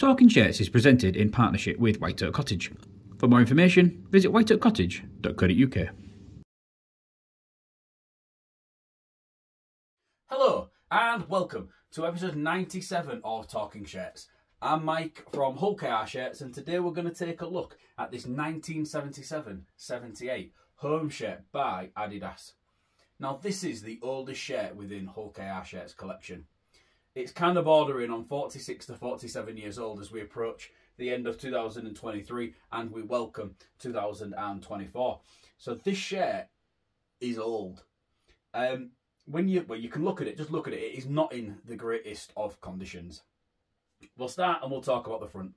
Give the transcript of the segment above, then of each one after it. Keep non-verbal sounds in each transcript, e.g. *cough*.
Talking Shirts is presented in partnership with White Oak Cottage. For more information, visit whiteoakcottage.co.uk. Hello and welcome to episode 97 of Talking Shirts. I'm Mike from Hull KR Shirts and today we're going to take a look at this 1977-78 home shirt by Adidas. Now this is the oldest shirt within Hull KR Shirts collection. It's kind of bordering on 46 to 47 years old as we approach the end of 2023 and we welcome 2024. So this shirt is old. Um, when you well, you can look at it, just look at it. It is not in the greatest of conditions. We'll start and we'll talk about the front.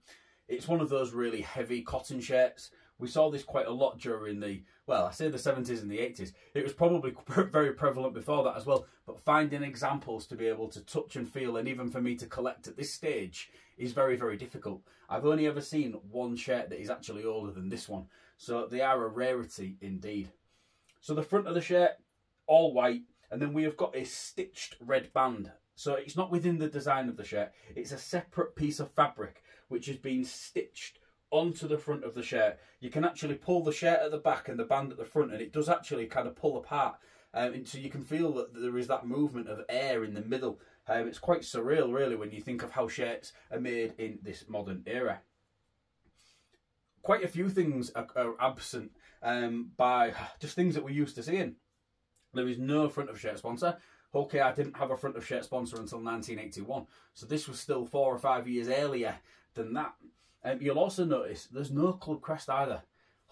It's one of those really heavy cotton shirts. We saw this quite a lot during the, well, I say the 70s and the 80s. It was probably *laughs* very prevalent before that as well. But finding examples to be able to touch and feel, and even for me to collect at this stage, is very, very difficult. I've only ever seen one shirt that is actually older than this one. So they are a rarity indeed. So the front of the shirt, all white, and then we have got a stitched red band. So it's not within the design of the shirt. It's a separate piece of fabric which has been stitched onto the front of the shirt. You can actually pull the shirt at the back and the band at the front and it does actually kind of pull apart. Um, and so you can feel that there is that movement of air in the middle. Um, it's quite surreal really when you think of how shirts are made in this modern era. Quite a few things are, are absent um, by just things that we're used to seeing. There is no front of shirt sponsor. Hull KR didn't have a front of shirt sponsor until 1981. So this was still four or five years earlier than that. Um, you'll also notice there's no club crest either.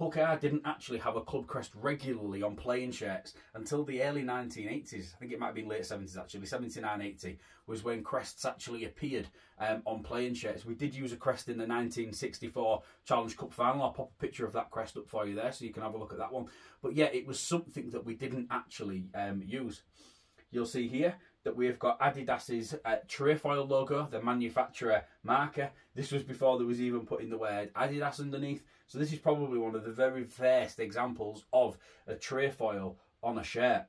KR didn't actually have a club crest regularly on playing shirts until the early 1980s. I think it might have been late 70s actually. 79 80 was when crests actually appeared um, on playing shirts. We did use a crest in the 1964 Challenge Cup final. I'll pop a picture of that crest up for you there so you can have a look at that one. But yeah, it was something that we didn't actually um, use. You'll see here that we've got Adidas's uh, Trefoil logo, the manufacturer marker. This was before there was even putting the word Adidas underneath. So this is probably one of the very first examples of a trefoil on a shirt.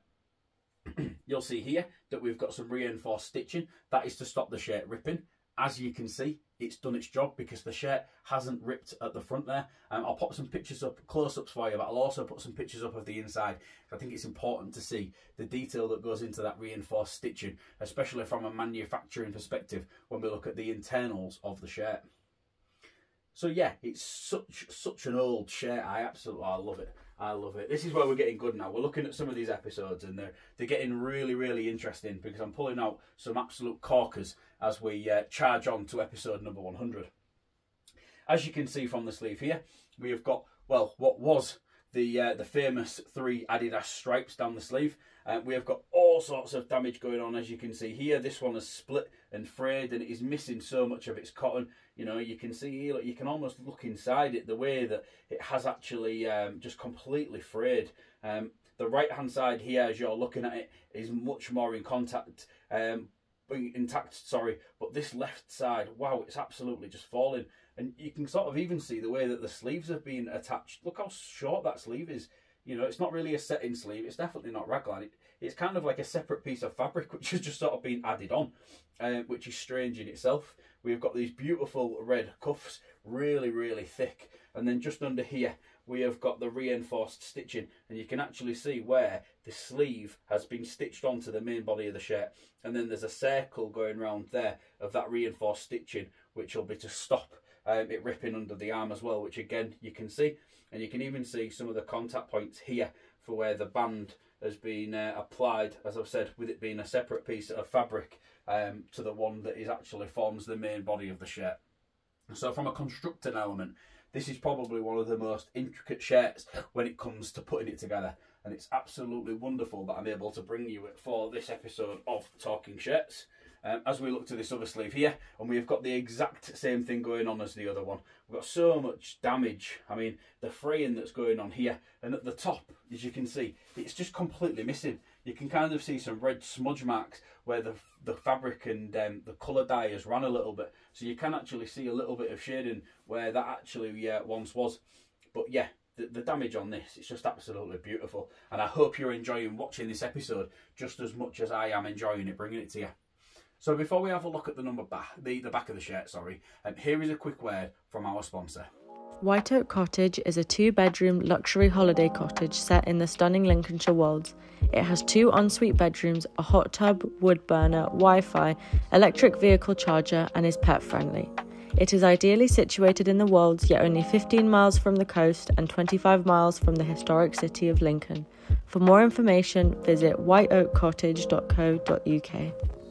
*clears throat* You'll see here that we've got some reinforced stitching. That is to stop the shirt ripping. As you can see, it's done its job because the shirt hasn't ripped at the front there. Um, I'll pop some pictures up, close-ups for you, but I'll also put some pictures up of the inside. I think it's important to see the detail that goes into that reinforced stitching, especially from a manufacturing perspective when we look at the internals of the shirt. So yeah, it's such such an old shirt. I absolutely I love it. I love it. This is where we're getting good now. We're looking at some of these episodes and they're they're getting really really interesting because I'm pulling out some absolute corkers as we uh, charge on to episode number 100. As you can see from the sleeve here, we have got well what was the uh, the famous three Adidas stripes down the sleeve. Uh, we have got all sorts of damage going on as you can see here. This one is split and frayed and it is missing so much of its cotton. You know, you can see here, you can almost look inside it the way that it has actually um, just completely frayed. Um, the right hand side here as you're looking at it is much more in contact um, intact sorry but this left side wow it's absolutely just falling. And you can sort of even see the way that the sleeves have been attached. Look how short that sleeve is. You know it's not really a set-in sleeve it's definitely not raglan. It, it's kind of like a separate piece of fabric *laughs* which has just sort of been added on uh, which is strange in itself. We've got these beautiful red cuffs really really thick. And then just under here we have got the reinforced stitching. And you can actually see where the sleeve has been stitched onto the main body of the shirt. And then there's a circle going around there of that reinforced stitching which will be to stop um, it ripping under the arm as well which again you can see. And you can even see some of the contact points here for where the band has been uh, applied as I've said with it being a separate piece of fabric um, to the one that is actually forms the main body of the shirt. So from a constructing element this is probably one of the most intricate shirts when it comes to putting it together. And it's absolutely wonderful that I'm able to bring you it for this episode of Talking Shirts. Um, as we look to this other sleeve here, and we've got the exact same thing going on as the other one. We've got so much damage. I mean, the fraying that's going on here, and at the top, as you can see, it's just completely missing. You can kind of see some red smudge marks where the the fabric and um, the colour dye has run a little bit. So you can actually see a little bit of shading where that actually yeah, once was. But yeah, the, the damage on this, it's just absolutely beautiful. And I hope you're enjoying watching this episode just as much as I am enjoying it, bringing it to you. So before we have a look at the number back, the, the back of the shirt, sorry, um, here is a quick word from our sponsor. White Oak Cottage is a two bedroom luxury holiday cottage set in the stunning Lincolnshire Wolds. It has two ensuite bedrooms, a hot tub, wood burner, Wi Fi, electric vehicle charger, and is pet friendly. It is ideally situated in the Wolds, yet only 15 miles from the coast and 25 miles from the historic city of Lincoln. For more information, visit whiteoakcottage.co.uk.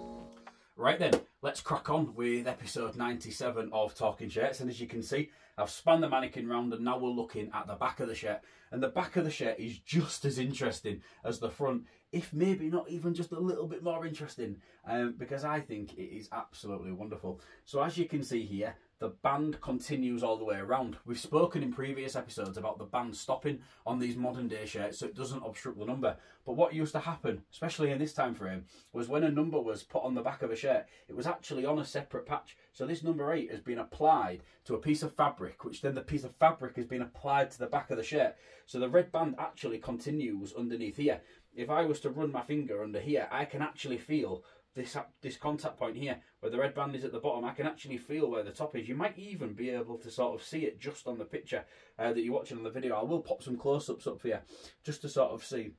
Right then, let's crack on with episode 97 of Talking Shirts. And as you can see, I've spanned the mannequin round and now we're looking at the back of the shirt. And the back of the shirt is just as interesting as the front, if maybe not even just a little bit more interesting, um, because I think it is absolutely wonderful. So as you can see here, the band continues all the way around. We've spoken in previous episodes about the band stopping on these modern day shirts so it doesn't obstruct the number. But what used to happen, especially in this time frame, was when a number was put on the back of a shirt, it was actually on a separate patch. So this number 8 has been applied to a piece of fabric, which then the piece of fabric has been applied to the back of the shirt. So the red band actually continues underneath here. If I was to run my finger under here, I can actually feel this this contact point here where the red band is at the bottom. I can actually feel where the top is. You might even be able to sort of see it just on the picture uh, that you're watching on the video. I will pop some close-ups up for you just to sort of see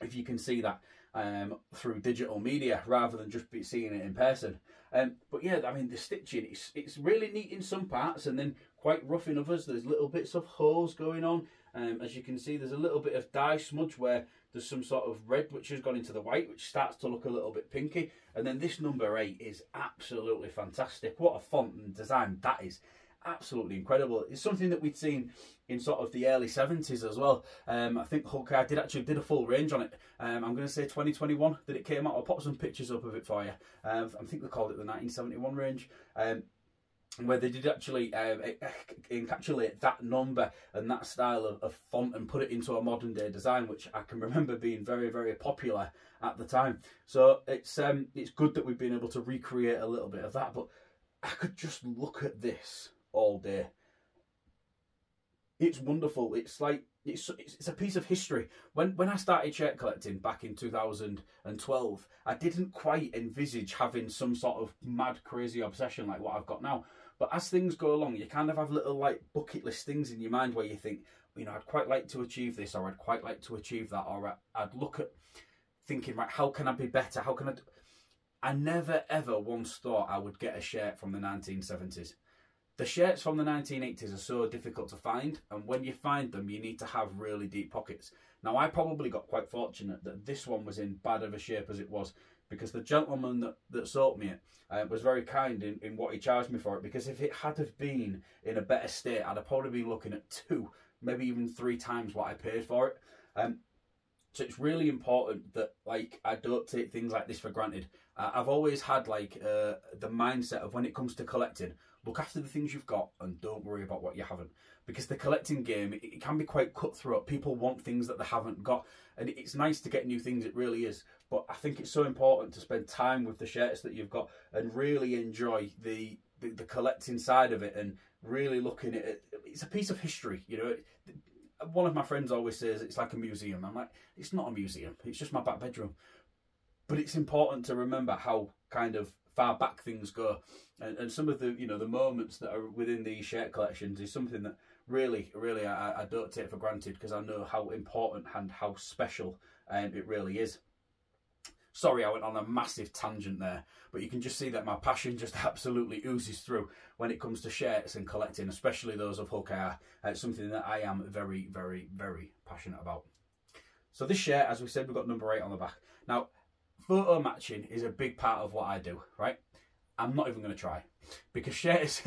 if you can see that um, through digital media rather than just be seeing it in person. Um, but yeah I mean the stitching it's, it's really neat in some parts and then quite rough in others. There's little bits of holes going on. Um, as you can see there's a little bit of dye smudge where there's some sort of red which has gone into the white, which starts to look a little bit pinky. And then this number eight is absolutely fantastic. What a font and design that is. Absolutely incredible. It's something that we'd seen in sort of the early 70s as well. Um, I think Hull KR did actually did a full range on it. Um, I'm going to say 2021 that it came out. I'll pop some pictures up of it for you. Um, I think they called it the 1971 range. Um, where they did actually uh, encapsulate that number and that style of, of, font and put it into a modern day design, which I can *laughs* remember being very, very popular at the time. So it's um, it's good that we've been able to recreate a little bit of that. But I could just look at this all day. It's wonderful. It's like it's, it's a piece of history. When when I started shirt collecting back in 2012, I didn't quite envisage having some sort of mad, crazy obsession like what I've got now. But as things go along, you kind of have little like bucket list things in your mind where you think, you know, I'd quite like to achieve this, or I'd quite like to achieve that, or I'd look at thinking, right, how can I be better? How can I? Do? I never ever once thought I would get a shirt from the 1970s. The shirts from the 1980s are so difficult to find, and when you find them, you need to have really deep pockets. Now, I probably got quite fortunate that this one was in bad of a shape as it was, because the gentleman that, that sold me it uh, was very kind in, in what he charged me for it. Because if it had have been in a better state, I'd have probably been looking at two, maybe even three times what I paid for it. Um, so it's really important that like I don't take things like this for granted. Uh, I've always had like uh, the mindset of when it comes to collecting, look after the things you've got and don't worry about what you haven't. Because the collecting game, it, it can be quite cutthroat. People want things that they haven't got, and it's nice to get new things. It really is. But I think it's so important to spend time with the shirts that you've got and really enjoy the the, the collecting side of it and really looking at it. It's a piece of history, you know. One of my friends always says it's like a museum. I'm like, it's not a museum. It's just my back bedroom. But it's important to remember how kind of far back things go, and, and some of the you know the moments that are within these shirt collections is something that really, really I, I don't take for granted because I know how important and how special um, it really is. Sorry, I went on a massive tangent there, but you can just see that my passion just *laughs* absolutely oozes through when it comes to shirts and collecting, especially those of Hull KR. Uh, it's something that I am very, very, very passionate about. So this shirt, as we said, we've got number eight on the back. Now, photo matching is a big part of what I do, right? I'm not even going to try because shirts,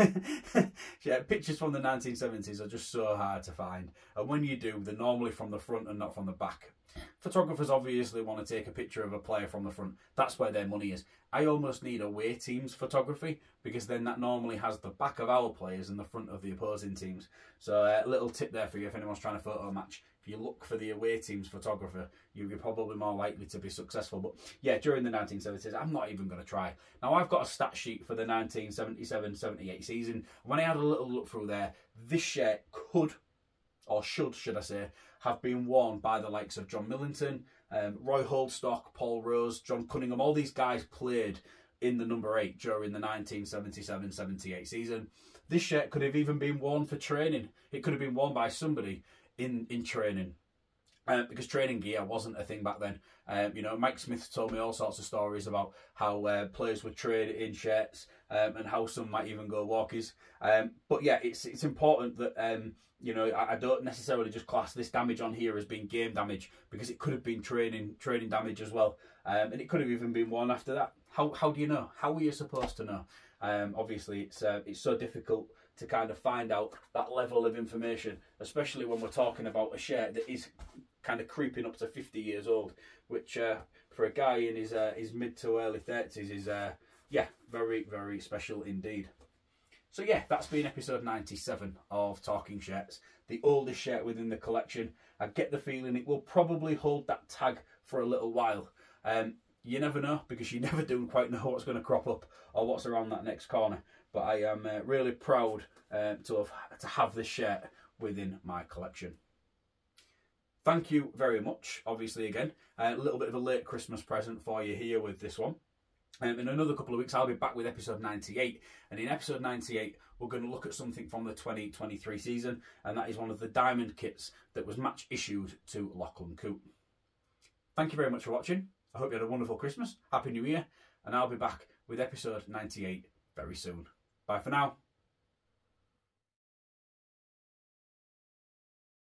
*laughs* yeah, pictures from the 1970s are just so hard to find. And when you do, they're normally from the front and not from the back. Photographers obviously want to take a picture of a player from the front. That's where their money is. I almost need away teams photography because then that normally has the back of our players and the front of the opposing teams. So a uh, little tip there for you if anyone's trying to photo match. If you look for the away team's photographer, you're probably more likely to be successful. But yeah, during the 1970s, I'm not even going to try. Now I've got a stat sheet for the 1977-78 season. When I had a little look through there, this shirt could or should, should I say, have been worn by the likes of John Millington, um, Roy Holdstock, Paul Rose, John Cunningham. All these guys played in the number eight during the 1977-78 season. This shirt could have even been worn for training. It could have been worn by somebody in in training. Uh, because training gear wasn't a thing back then. Um, you know, Mike Smith told me all sorts of stories about how uh, players would trade in shirts um, and how some might even go walkies. Um, but yeah, it's it's important that um, you know I, I, don't necessarily just class this damage on here as being game damage because it could have been training training damage as well, um, and it could have even been one after that. How how do you know? How are you supposed to know? Um, obviously, it's uh, it's so difficult to kind of find out that level of information, especially when we're talking about a shirt that is kind of creeping up to 50 years old, which uh, for a guy in his uh, his mid to early 30s is uh, yeah very very special indeed. So yeah, that's been episode 97 of Talking Shirts, the oldest shirt within the collection. I get the feeling it will probably hold that tag for a little while. Um, you never know because you *laughs* never do quite know what's going to crop up or what's around that next corner. But I am uh, really proud uh, to have to have this shirt within my collection. Thank you very much. Obviously, again, a little bit of a late Christmas present for you here with this one. Um, in another couple of weeks, I'll be back with episode 98. And in episode 98, we're going to look at something from the 2023 season, and that is one of the diamond kits that was match issued to Lachlan Coote. Thank you very much for watching. I hope you had a wonderful Christmas, Happy New Year, and I'll be back with episode 98 very soon. Bye for now.